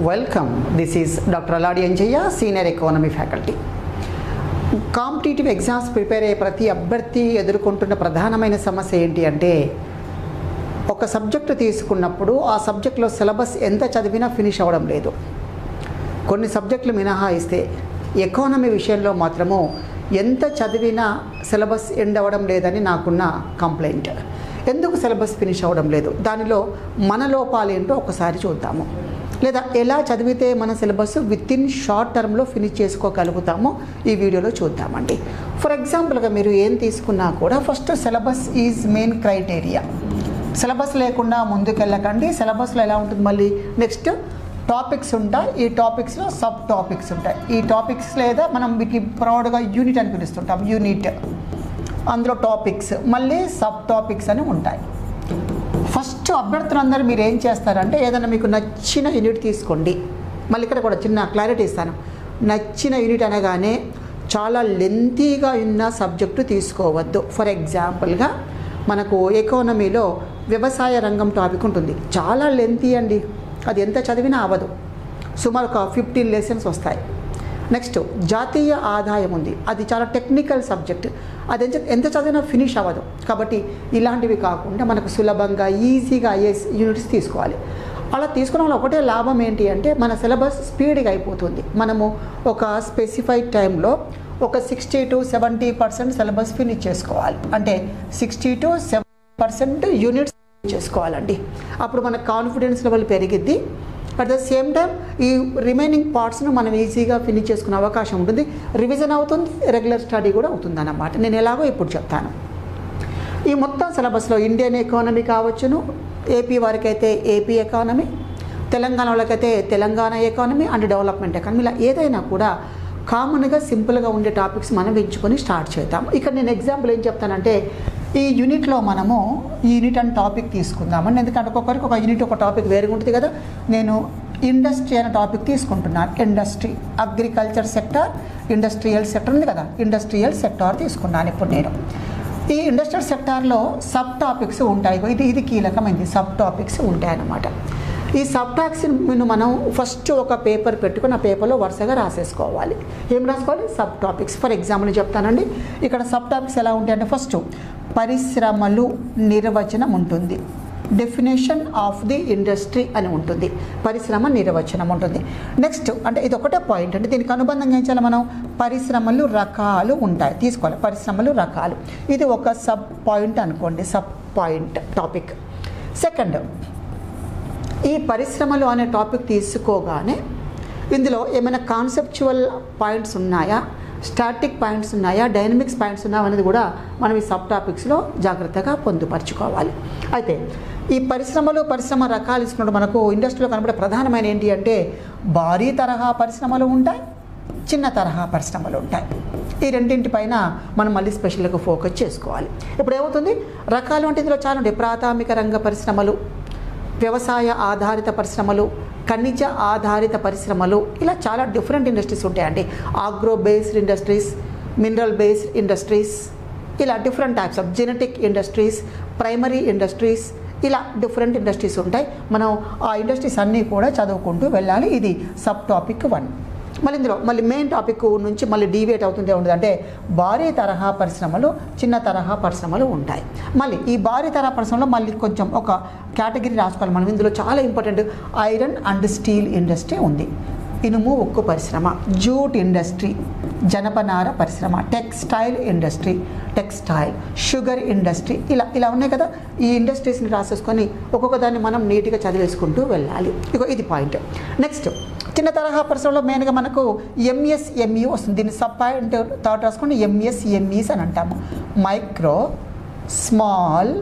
Welcome this is doctor Aladi Anjaiah senior economy faculty competitive exams prepare అయ్యే ప్రతి అభ్యర్థి ఎదుర్కొంటున్న ప్రధానమైన సమస్య ఏంటి అంటే ఒక సబ్జెక్టు తీసుకున్నప్పుడు ఆ సబ్జెక్ట్లో సిలబస్ ఎంత చదివినా ఫినిష్ అవ్వడం లేదు. కొన్ని సబ్జెక్టులు మినహాయిస్తే ఎకానమీ విషయంలో మాత్రము ఎంత చదివినా సిలబస్ ఎండ్ అవ్వడం లేదని నాకున్న కంప్లైంట్ ఎందుకు సిలబస్ ఫినిష్ అవ్వడం లేదు? దానిలో మన లోపాలు ఏంటో ఒకసారి చూద్దాము. లేదా ఎలా చదివితే మన సిలబస్ విత్ ఇన్ షార్ట్ టర్మ్లో ఫినిష్ చేసుకోగలుగుతామో ఈ వీడియోలో చూద్దామండి. ఫర్ ఎగ్జాంపుల్గా మీరు ఏం తీసుకున్నా కూడా first syllabus is main criteria syllabus లేకుండా ముందుకెళ్ళకండి. సిలబస్లో ఎలా ఉంటుంది మళ్ళీ? నెక్స్ట్ టాపిక్స్ ఉంటాయి. ఈ టాపిక్స్లో సబ్ టాపిక్స్ ఉంటాయి. ఈ టాపిక్స్ లేదా మనం వీటికి ప్రౌడ్గా యూనిట్ అని పిలుస్తుంటాం. యూనిట్ అందులో టాపిక్స్ మళ్ళీ సబ్ టాపిక్స్ అని ఉంటాయి. సో అభ్యర్థులందరూ మీరు ఏం చేస్తారంటే ఏదైనా మీకు నచ్చిన యూనిట్ తీసుకోండి. మళ్ళీ ఇక్కడ కూడా చిన్న క్లారిటీ ఇస్తాను. నచ్చిన యూనిట్ అనగానే చాలా లెంతీగా ఉన్న సబ్జెక్టు తీసుకోవద్దు. ఫర్ ఎగ్జాంపుల్గా మనకు ఎకానమీలో వ్యవసాయ రంగం టాపిక్ ఉంటుంది. చాలా లెంతీ అండి. అది ఎంత చదివినా అవ్వదు. సుమారు ఒక ఫిఫ్టీన్ లెసన్స్ వస్తాయి. నెక్స్ట్ జాతీయ ఆదాయం ఉంది. అది చాలా టెక్నికల్ సబ్జెక్ట్ అది ఎంత చదివినా ఫినిష్ అవ్వదు. కాబట్టి ఇలాంటివి కాకుండా మనకు సులభంగా ఈజీగా అయ్యే యూనిట్స్ తీసుకోవాలి. అలా తీసుకోవడం వల్ల ఒకటే లాభం ఏంటి అంటే మన సిలబస్ స్పీడ్గా అయిపోతుంది. మనము ఒక స్పెసిఫైడ్ టైంలో ఒక sixty to seventy percent syllabus finish చేసుకోవాలి. అంటే sixty to seventy percent units చేసుకోవాలండి. అప్పుడు మన కాన్ఫిడెన్స్ లెవెల్ పెరిగిద్ది. అట్ ద సేమ్ టైం ఈ రిమైనింగ్ పార్ట్స్ను మనం ఈజీగా ఫినిష్ చేసుకునే అవకాశం ఉంటుంది. రివిజన్ అవుతుంది రెగ్యులర్ స్టడీ కూడా అవుతుంది అన్నమాట నేను ఎలాగో ఇప్పుడు చెప్తాను. ఈ మొత్తం సిలబస్లో ఇండియన్ ఎకానమీ కావచ్చును ఏపీ వారికి అయితే ఏపీ ఎకానమీ తెలంగాణ వాళ్ళకైతే Telangana economy and development economy ఇలా ఏదైనా కూడా కామన్గా సింపుల్గా ఉండే టాపిక్స్ మనం ఎంచుకొని స్టార్ట్ చేద్దాం. ఇక్కడ నేను ఎగ్జాంపుల్ ఏం చెప్తానంటే ఈ యూనిట్లో మనము ఈ యూనిట్ అండ్ టాపిక్ తీసుకుందామని ఎందుకంటే ఒక్కొక్కరికి ఒక యూనిట్ ఒక టాపిక్ వేరుగా ఉంటుంది కదా. నేను ఇండస్ట్రీ అనే టాపిక్ తీసుకుంటున్నాను. Industry agriculture sector industrial sector ఉంది కదా. ఇండస్ట్రియల్ సెక్టార్ తీసుకున్నాను ఇప్పుడు నేను. ఈ ఇండస్ట్రియల్ సెక్టార్లో సబ్ టాపిక్స్ ఉంటాయి. ఇది ఇది కీలకమైంది. సబ్ టాపిక్స్ ఉంటాయి అన్నమాట ఈ సబ్ టాక్స్ మనం ఫస్ట్ ఒక పేపర్ పెట్టుకుని ఆ పేపర్లో వరుసగా రాసేసుకోవాలి. ఏం రాసుకోవాలి? సబ్ టాపిక్స్ ఫర్ ఎగ్జాంపుల్ చెప్తానండి. ఇక్కడ సబ్ టాపిక్స్ ఎలా ఉంటాయంటే ఫస్ట్ పరిశ్రమలు నిర్వచనం ఉంటుంది. డెఫినేషన్ ఆఫ్ ది ఇండస్ట్రీ అని ఉంటుంది. పరిశ్రమ నిర్వచనం ఉంటుంది. నెక్స్ట్ అంటే ఇది ఒకటే పాయింట్ అంటే దీనికి అనుబంధంగా ఏం చేయాలి మనం? పరిశ్రమలు రకాలు ఉంటాయి. తీసుకోవాలి. పరిశ్రమలు రకాలు. ఇది ఒక సబ్ పాయింట్ అనుకోండి. సబ్ పాయింట్ టాపిక్ సెకండ్ ఈ పరిశ్రమలు అనే టాపిక్ తీసుకోగానే ఇందులో ఏమైనా కాన్సెప్చువల్ పాయింట్స్ ఉన్నాయా? స్టాటిక్ పాయింట్స్ ఉన్నాయా? డైనమిక్స్ పాయింట్స్ ఉన్నాయా? అనేది కూడా మనం ఈ సబ్ టాపిక్స్లో జాగ్రత్తగా పొందుపరచుకోవాలి. అయితే ఈ పరిశ్రమలు పరిశ్రమ రకాలు ఇస్తున్నప్పుడు మనకు ఇండస్ట్రీలో కనబడే ప్రధానమైన ఏంటి అంటే భారీ తరహా పరిశ్రమలు ఉంటాయి చిన్న తరహా పరిశ్రమలు ఉంటాయి. ఈ రెండింటిపైన మనం మళ్ళీ స్పెషల్గా ఫోకస్ చేసుకోవాలి. ఇప్పుడు ఏమవుతుంది? రకాలు అంటే ఇందులో చాలా ఉంటాయి. ప్రాథమిక రంగ పరిశ్రమలు వ్యవసాయ ఆధారిత పరిశ్రమలు ఖనిజ ఆధారిత పరిశ్రమలు ఇలా చాలా డిఫరెంట్ ఇండస్ట్రీస్ ఉంటాయండి. Agro based industries mineral based industries ఇలా different types of genetic industries primary industries ఇలా డిఫరెంట్ ఇండస్ట్రీస్ ఉంటాయి. మనం ఆ ఇండస్ట్రీస్ అన్నీ కూడా చదువుకుంటూ వెళ్ళాలి. ఇది సబ్ టాపిక్ వన్ మళ్ళీ ఇందులో మళ్ళీ మెయిన్ టాపిక్ నుంచి మళ్ళీ డీవియేట్ అవుతుందే ఉండదు. అంటే భారీ తరహా పరిశ్రమలు చిన్న తరహా పరిశ్రమలు ఉంటాయి. మళ్ళీ ఈ భారీ తరహా పరిశ్రమలో మళ్ళీ కొంచెం ఒక కేటగిరీ రాసుకోవాలి. మనం ఇందులో చాలా important iron and steel industry ఉంది. ఇనుము ఉక్కు పరిశ్రమ జూట్ ఇండస్ట్రీ జనపనార పరిశ్రమ textile industry textile sugar industry ఇలా ఇలా ఉన్నాయి కదా. ఈ ఇండస్ట్రీస్ని రాసేసుకొని ఒక్కొక్క దాన్ని మనం నీట్గా చదివేసుకుంటూ వెళ్ళాలి. ఇక ఇది పాయింట్ నెక్స్ట్ చిన్న తరహా పరిశ్రమలో మెయిన్గా మనకు ఎంఎస్ఎంఈ వస్తుంది. దీన్ని సబ్ పాయింట్ థర్డ్ రాసుకొని ఎంఎస్ఎంఈస్ అని అంటాము. మైక్రో స్మాల్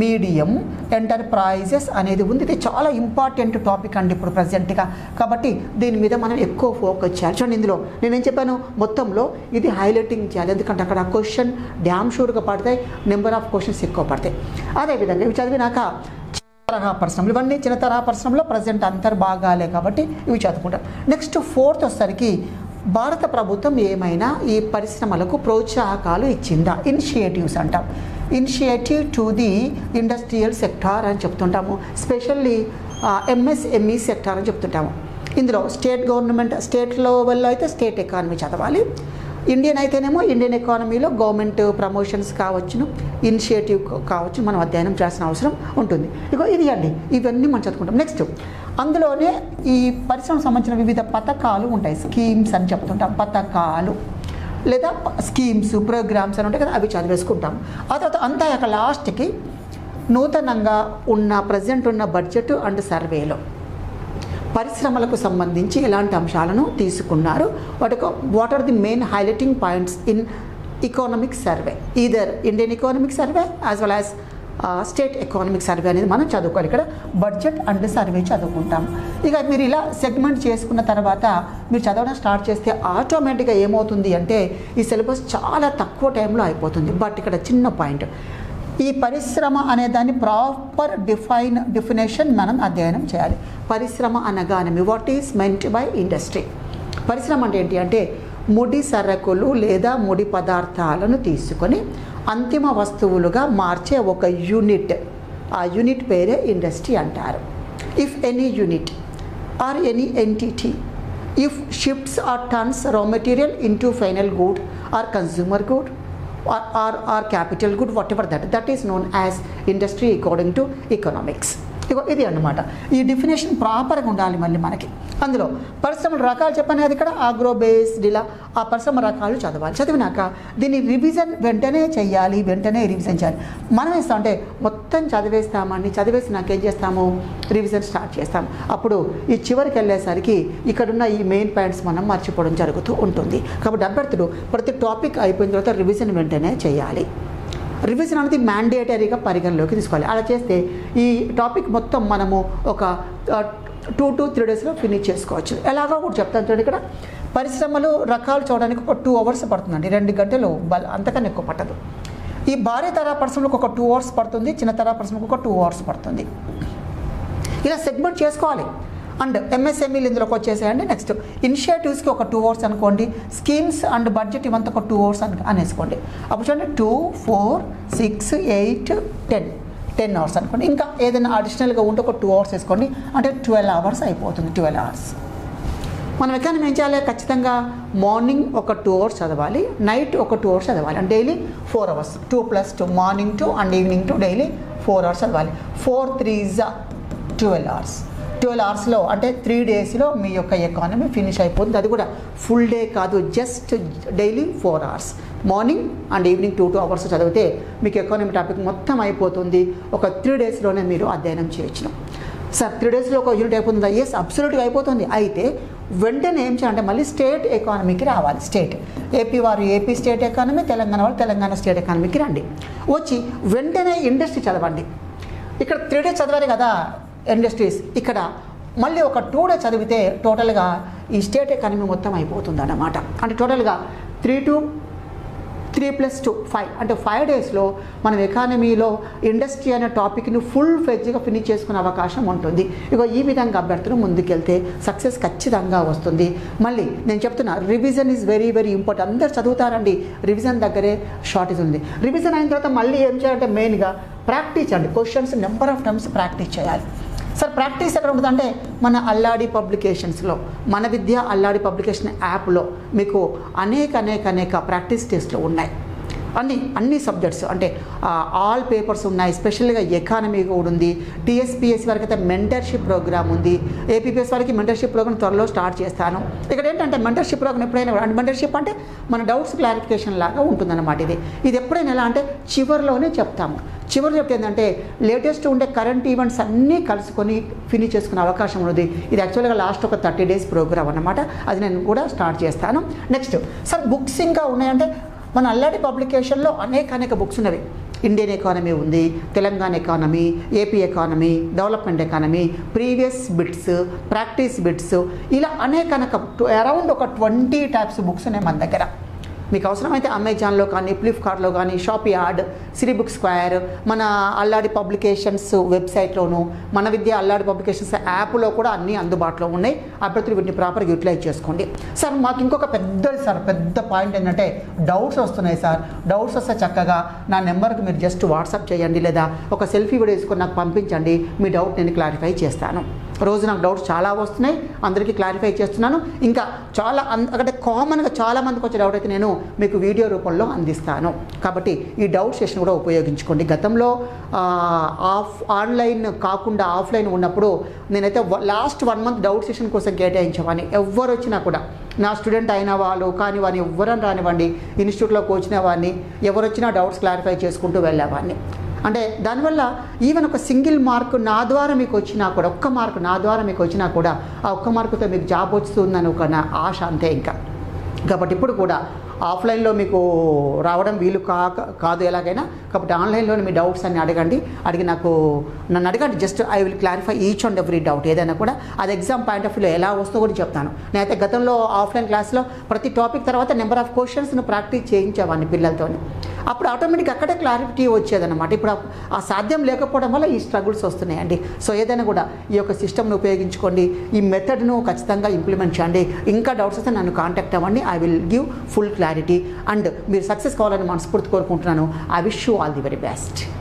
మీడియం ఎంటర్ప్రైజెస్ అనేది ఉంది. ఇది చాలా ఇంపార్టెంట్ టాపిక్ అండి ఇప్పుడు ప్రజెంట్గా కాబట్టి దీని మీద మనం ఎక్కువ ఫోకస్ చేయాలి. చూడండి ఇందులో నేనేం చెప్పాను? మొత్తంలో ఇది హైలైటింగ్ చేయాలి. ఎందుకంటే అక్కడ క్వశ్చన్ డ్యామ్ షూర్గా పడతాయి నెంబర్ ఆఫ్ క్వశ్చన్స్ ఎక్కువ పడతాయి. అదేవిధంగా ఇవి చదివినాక తరహా పరిశ్రమలు ఇవన్నీ చిన్న తరహా పరిశ్రమలో ప్రజెంట్ అంతర్భాగాలే కాబట్టి ఇవి చదువుకుంటారు. నెక్స్ట్ ఫోర్త్ వచ్చేసరికి భారత ప్రభుత్వం ఏమైనా ఈ పరిశ్రమలకు ప్రోత్సాహకాలు ఇచ్చిందా? ఇనిషియేటివ్స్ అంటాం. Initiative to the industrial sector అని చెప్తుంటాము. స్పెషల్లీ ఎంఎస్ఎంఈ సెక్టార్ అని చెప్తుంటాము. ఇందులో స్టేట్ గవర్నమెంట్ స్టేట్ లెవెల్లో అయితే స్టేట్ ఎకానమీ చదవాలి. ఇండియన్ అయితేనేమో ఇండియన్ ఎకానమీలో గవర్నమెంట్ ప్రమోషన్స్ కావచ్చును ఇనిషియేటివ్ కావచ్చు మనం అధ్యయనం చేయాల్సిన అవసరం ఉంటుంది. ఇగో ఇది అండి. ఇవన్నీ మనం చదువుకుంటాం. నెక్స్ట్ అందులోనే ఈ పరిశ్రమకు సంబంధించిన వివిధ పథకాలు ఉంటాయి. స్కీమ్స్ అని చెప్తుంటాం. పథకాలు లేదా స్కీమ్స్ ప్రోగ్రామ్స్ అని ఉంటాయి కదా అవి చదివేసుకుంటాం. ఆ తర్వాత అంతా యొక్క లాస్ట్కి నూతనంగా ఉన్న ప్రజెంట్ ఉన్న బడ్జెట్ అండ్ సర్వేలో పరిశ్రమలకు సంబంధించి ఎలాంటి అంశాలను తీసుకున్నారు. What what are the main highlighting points in economic survey either Indian economic survey as well as state economic survey అనేది మనం చదువుకోవాలి. ఇక్కడ బడ్జెట్ అండ్ సర్వే చదువుకుంటాం. ఇక మీరు ఇలా సెగ్మెంట్ చేసుకున్న తర్వాత మీరు చదవడం స్టార్ట్ చేస్తే ఆటోమేటిక్గా ఏమవుతుంది అంటే ఈ సిలబస్ చాలా తక్కువ టైంలో అయిపోతుంది. బట్ ఇక్కడ చిన్న పాయింట్ ఈ పరిశ్రమ అనే దాన్ని ప్రాపర్ డిఫైన్ డిఫినేషన్ మనం అధ్యయనం చేయాలి. పరిశ్రమ అనగానేమి? What is meant by industry పరిశ్రమ అంటే ఏంటి? అంటే ముడి సరకులు లేదా ముడి పదార్థాలను తీసుకొని అంతిమ వస్తువులుగా మార్చే ఒక యూనిట్ ఆ యూనిట్ పేరే ఇండస్ట్రీ అంటారు. If any unit or any entity if shifts or turns raw material into final good or consumer good or, or, or capital good, whatever that. That is known as industry according to economics. ఇగో ఇది అన్నమాట. ఈ definition ప్రాపర్గా ఉండాలి మళ్ళీ మనకి. అందులో పరిశ్రమల రకాలు చెప్పాను అది ఇక్కడ ఆగ్రో బేస్డ్ ఇలా ఆ పరిశ్రమ రకాలు చదవాలి. చదివినాక దీన్ని రివిజన్ వెంటనే చేయాలి వెంటనే రివిజన్ చేయాలి. మనం ఇస్తాం అంటే మొత్తం చదివేస్తామని చదివేసి నాకు ఏం చేస్తాము? రివిజన్ స్టార్ట్ చేస్తాం అప్పుడు ఈ చివరికి వెళ్ళేసరికి ఇక్కడున్న ఈ మెయిన్ పాయింట్స్ మనం మర్చిపోవడం జరుగుతూ ఉంటుంది. కాబట్టి అభ్యర్థులు ప్రతి టాపిక్ అయిపోయిన తర్వాత రివిజన్ వెంటనే చేయాలి రివిజన్ అనేది మ్యాండేటరీగా పరిగణలోకి తీసుకోవాలి. అలా చేస్తే ఈ టాపిక్ మొత్తం మనము ఒక టూ టు త్రీ డేస్లో ఫినిష్ చేసుకోవచ్చు. ఎలాగో కూడా చెప్తాను చూడండి ఇక్కడ. పరిశ్రమలు రకాలు చూడడానికి ఒక టూ అవర్స్ పడుతుందండి. రెండు గంటలు బల అంతకన్నా ఎక్కువ పట్టదు. ఈ భారీ తరా పరిశ్రమలకు ఒక టూ అవర్స్ పడుతుంది చిన్న తరా పరిశ్రమకు ఒక టూ అవర్స్ పడుతుంది. ఇలా సెగ్మెంట్ చేసుకోవాలి. అండ్ ఎంఎస్ఎంఈలు ఇందులోకి వచ్చేసేయండి. నెక్స్ట్ ఇనిషియేటివ్స్కి ఒక టూ అవర్స్ అనుకోండి. స్కీమ్స్ అండ్ బడ్జెట్ ఇవంతా ఒక టూ అవర్స్ అని అనేసుకోండి. అప్పుడు చూడండి two four six eight ten ten hours అనుకోండి. ఇంకా ఏదైనా అడిషనల్గా ఉంటే ఒక టూ అవర్స్ వేసుకోండి. అంటే ట్వెల్వ్ అవర్స్ అయిపోతుంది ట్వెల్వ్ అవర్స్ మనం ఎకానమీ ఏం చేయాలి? ఖచ్చితంగా మార్నింగ్ ఒక టూ అవర్స్ చదవాలి. నైట్ ఒక టూ అవర్స్ చదవాలి. And daily four hours two plus two morning two and evening two daily four hours చదవాలి. ఫోర్ త్రీ జా ట్వెల్వ్ అవర్స్ ట్వెల్వ్ అవర్స్లో అంటే త్రీ డేస్లో మీ యొక్క ఎకానమీ ఫినిష్ అయిపోతుంది. అది కూడా ఫుల్ డే కాదు just daily four hours morning and evening two two hours చదివితే మీకు ఎకానమీ టాపిక్ మొత్తం అయిపోతుంది. ఒక త్రీ డేస్లోనే మీరు అధ్యయనం చేయొచ్చు. సార్ త్రీ డేస్లో ఒక యూనిట్ అయిపోతుందా? ఎస్ అబ్సల్యూట్గా అయిపోతుంది. అయితే వెంటనే ఏం చేయాలంటే మళ్ళీ స్టేట్ ఎకానమీకి రావాలి. స్టేట్ ఏపీ వారు ఏపీ స్టేట్ ఎకానమీ తెలంగాణ వాళ్ళు తెలంగాణ స్టేట్ ఎకానమీకి రండి. వచ్చి వెంటనే ఇండస్ట్రీ చదవండి. ఇక్కడ త్రీ డేస్ చదవాలి కదా. ఇండస్ట్రీస్. ఇక్కడ మళ్ళీ ఒక టూ డే చదివితే టోటల్గా ఈ స్టేట్ ఎకానమీ మొత్తం అయిపోతుంది అన్నమాట అంటే టోటల్గా three to three plus two five. అంటే ఫైవ్ డేస్లో మనం ఎకానమీలో ఇండస్ట్రీ అనే టాపిక్ని ఫుల్ ఫెజ్గా ఫినిష్ చేసుకునే అవకాశం ఉంటుంది. ఇక ఈ విధంగా అభ్యర్థులు ముందుకెళ్తే సక్సెస్ ఖచ్చితంగా వస్తుంది. మళ్ళీ నేను చెప్తున్నా revision is very very important. అందరు చదువుతారండి రివిజన్ దగ్గరే షార్టేజ్ ఉంది. రివిజన్ అయిన తర్వాత మళ్ళీ ఏం చేయాలంటే మెయిన్గా ప్రాక్టీస్ అండి questions number of times practice చేయాలి. సార్ ప్రాక్టీస్ ఎక్కడ ఉంటుందంటే మన అల్లాడి పబ్లికేషన్స్లో మన విద్య అల్లాడి పబ్లికేషన్ యాప్లో మీకు అనేక అనేక అనేక ప్రాక్టీస్ టెస్ట్లు ఉన్నాయి. అన్ని అన్ని సబ్జెక్ట్స్ అంటే ఆల్ పేపర్స్ ఉన్నాయి. స్పెషల్గా ఎకానమీ కూడా ఉంది. టీఎస్పీఎస్సీ వరకు అయితే మెంటర్షిప్ ప్రోగ్రామ్ ఉంది. ఏపీపీఎస్ వరకు మెంటర్షిప్ ప్రోగ్రామ్ త్వరలో స్టార్ట్ చేస్తాను. ఇక్కడ ఏంటంటే మెంటర్షిప్ ప్రోగ్రామ్ ఎప్పుడైనా అంటే మెంటర్షిప్ అంటే మన డౌట్స్ క్లారిఫికేషన్ లాగా ఉంటుందన్నమాట ఇది. ఇది ఎప్పుడైనా ఎలా అంటే చివరిలోనే చెప్తాము. చివరి చెప్తే ఏంటంటే లేటెస్ట్ ఉండే కరెంట్ ఈవెంట్స్ అన్నీ కలుసుకొని ఫినిష్ చేసుకునే అవకాశం ఉన్నది. ఇది యాక్చువల్గా లాస్ట్ ఒక థర్టీ డేస్ ప్రోగ్రామ్ అనమాట అది నేను కూడా స్టార్ట్ చేస్తాను. నెక్స్ట్ సార్ బుక్స్ ఇంకా ఉన్నాయంటే మన అల్లాడి పబ్లికేషన్లో అనేక అనేక బుక్స్ ఉన్నవి. ఇండియన్ ఎకానమీ ఉంది Telangana economy AP economy development economy previous bits practice bits ఇలా అనేక అనేక అరౌండ్ ఒక ట్వంటీ టైప్స్ బుక్స్ ఉన్నాయి మన దగ్గర. మీకు అవసరమైతే అమెజాన్లో కానీ ఫ్లిప్కార్ట్లో కానీ షాప్ యార్డ్ సిరీ బుక్ స్క్వేర్ మన అల్లాడి పబ్లికేషన్స్ వెబ్సైట్లోను మన విద్య అల్లాడి పబ్లికేషన్స్ యాప్లో కూడా అన్నీ అందుబాటులో ఉన్నాయి. అభ్యర్థులు వీటిని ప్రాపర్గా యూటిలైజ్ చేసుకోండి. సార్ మాకు ఇంకొక పెద్ద సార్ పెద్ద పాయింట్ ఏంటంటే డౌట్స్ వస్తున్నాయి సార్ డౌట్స్ వస్తే చక్కగా నా నెంబర్కి మీరు జస్ట్ వాట్సాప్ చేయండి లేదా ఒక సెల్ఫీ వీడియో తీసుకొని నాకు పంపించండి. మీ డౌట్ నేను క్లారిఫై చేస్తాను. రోజు నాకు డౌట్స్ చాలా వస్తున్నాయి. అందరికీ క్లారిఫై చేస్తున్నాను. ఇంకా చాలా అంటే కామన్గా చాలా మందికి వచ్చే డౌట్ అయితే నేను మీకు వీడియో రూపంలో అందిస్తాను. కాబట్టి ఈ డౌట్ సెషన్ కూడా ఉపయోగించుకోండి. గతంలో ఆఫ్ ఆన్లైన్ కాకుండా ఆఫ్లైన్ ఉన్నప్పుడు నేనైతే last one month doubt session కోసం కేటాయించేవాడిని. ఎవరు వచ్చినా కూడా. నా స్టూడెంట్ అయిన వాళ్ళు కానీ వాడిని ఎవరని రానివ్వండి ఇన్స్టిట్యూట్లోకి వచ్చిన వాడిని ఎవరు వచ్చినా డౌట్స్ క్లారిఫై చేసుకుంటూ వెళ్ళేవాడిని. అంటే దానివల్ల ఈవెన్ ఒక సింగిల్ మార్క్ నా ద్వారా మీకు వచ్చినా కూడా ఒక్క మార్క్ నా ద్వారా మీకు వచ్చినా కూడా ఆ ఒక్క మార్కుతో మీకు జాబ్ వస్తుందని ఒక నా ఆశ అంతే ఇంకా. కాబట్టి ఇప్పుడు కూడా ఆఫ్లైన్లో మీకు రావడం వీలు కాక కాదు ఎలాగైనా కాబట్టి ఆన్లైన్లో మీ డౌట్స్ అన్ని అడగండి. అడిగి నాకు నన్ను అడగండి. Just I will clarify each and every doubt. ఏదైనా కూడా అది ఎగ్జామ్ పాయింట్ ఆఫ్ వ్యూలో ఎలా వస్తుందో కూడా చెప్తాను. నేనైతే గతంలో ఆఫ్లైన్ క్లాస్లో ప్రతి టాపిక్ తర్వాత నెంబర్ ఆఫ్ క్వశ్చన్స్ను ప్రాక్టీస్ చేయించేవాడిని పిల్లలతోని. అప్పుడు ఆటోమేటిక్ అక్కడే క్లారిటీ వచ్చేదన్నమాట. ఇప్పుడు ఆ- సాధ్యం లేకపోవడం వల్ల ఈ స్ట్రగుల్స్ వస్తున్నాయండి. సో ఏదైనా కూడా ఈ యొక్క సిస్టమ్ను ఉపయోగించుకోండి. ఈ మెథడ్ను ఖచ్చితంగా ఇంప్లిమెంట్ చేయండి. ఇంకా డౌట్స్ వస్తే నన్ను కాంటాక్ట్ అవ్వండి. I will give full clarity. And మీరు సక్సెస్ కావాలని మనస్ఫూర్తి కోరుకుంటున్నాను. I wish you all the very best.